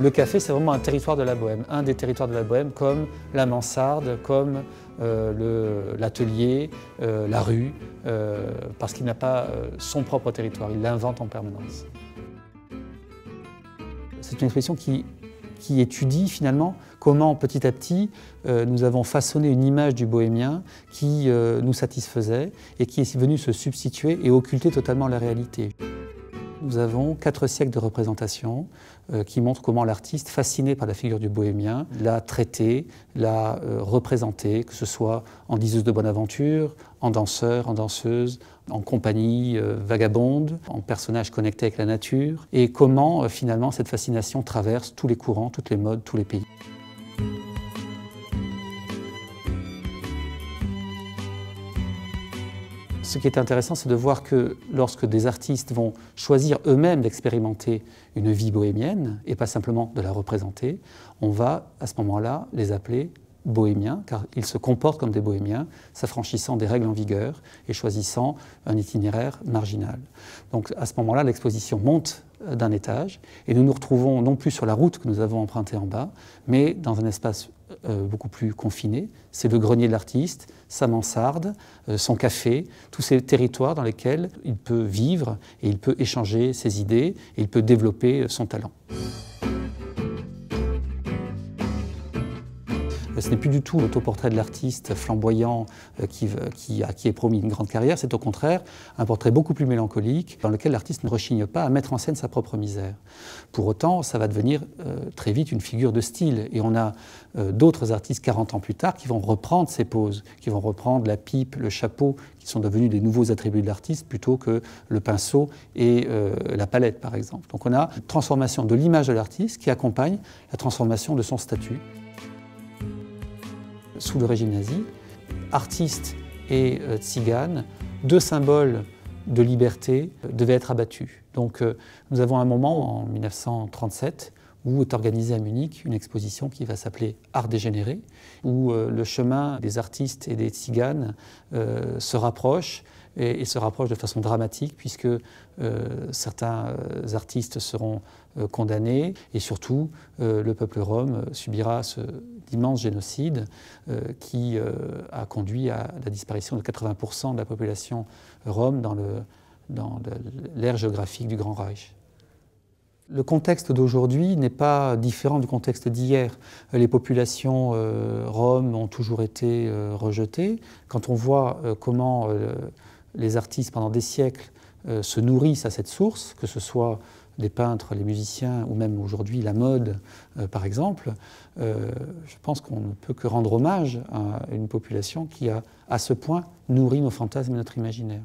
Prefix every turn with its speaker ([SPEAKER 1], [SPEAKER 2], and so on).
[SPEAKER 1] Le café, c'est vraiment un territoire de la bohème, un des territoires de la bohème, comme la mansarde, comme euh, l'atelier, euh, la rue, euh, parce qu'il n'a pas son propre territoire, il l'invente en permanence. C'est une expression qui, qui, étudie finalement comment petit à petit nous avons façonné une image du bohémien qui nous satisfaisait et qui est venue se substituer et occulter totalement la réalité. Nous avons quatre siècles de représentation euh, qui montrent comment l'artiste, fasciné par la figure du bohémien, l'a traité, l'a euh, représenté, que ce soit en diseuse de bonne aventure, en danseur, en danseuse, en compagnie euh, vagabonde, en personnage connecté avec la nature, et comment finalement cette fascination traverse tous les courants, toutes les modes, tous les pays. Ce qui est intéressant, c'est de voir que lorsque des artistes vont choisir eux-mêmes d'expérimenter une vie bohémienne et pas simplement de la représenter, on va à ce moment-là les appeler bohémiens, car ils se comportent comme des bohémiens, s'affranchissant des règles en vigueur et choisissant un itinéraire marginal. Donc à ce moment-là, l'exposition monte d'un étage et nous nous retrouvons non plus sur la route que nous avons empruntée en bas, mais dans un espace euh, beaucoup plus confiné. C'est le grenier de l'artiste, sa mansarde, euh, son café, tous ces territoires dans lesquels il peut vivre et il peut échanger ses idées et il peut développer son talent. Ce n'est plus du tout l'autoportrait de l'artiste flamboyant euh, qui, qui, à qui est promis une grande carrière, c'est au contraire un portrait beaucoup plus mélancolique dans lequel l'artiste ne rechigne pas à mettre en scène sa propre misère. Pour autant, ça va devenir euh, très vite une figure de style et on a euh, d'autres artistes 40 ans plus tard qui vont reprendre ces poses, qui vont reprendre la pipe, le chapeau, qui sont devenus des nouveaux attributs de l'artiste plutôt que le pinceau et la palette par exemple. Donc on a une transformation de l'image de l'artiste qui accompagne la transformation de son statut sous le régime nazi, artistes et euh, tziganes, deux symboles de liberté, euh, devaient être abattus. Donc euh, nous avons un moment en 1937 où est organisée à Munich une exposition qui va s'appeler Art dégénéré, où le chemin des artistes et des tziganes se rapproche et, se rapproche de façon dramatique puisque certains artistes seront condamnés et surtout le peuple rome subira ce d'immense génocide euh, qui euh, a conduit à la disparition de 80% de la population rome dans l'ère géographique du Grand Reich. Le contexte d'aujourd'hui n'est pas différent du contexte d'hier. Les populations euh, roms ont toujours été rejetées. Quand on voit comment les artistes pendant des siècles se nourrissent à cette source, que ce soit les peintres, les musiciens, ou même aujourd'hui la mode, euh, par exemple, euh, je pense qu'on ne peut que rendre hommage à une population qui a à ce point nourri nos fantasmes et notre imaginaire.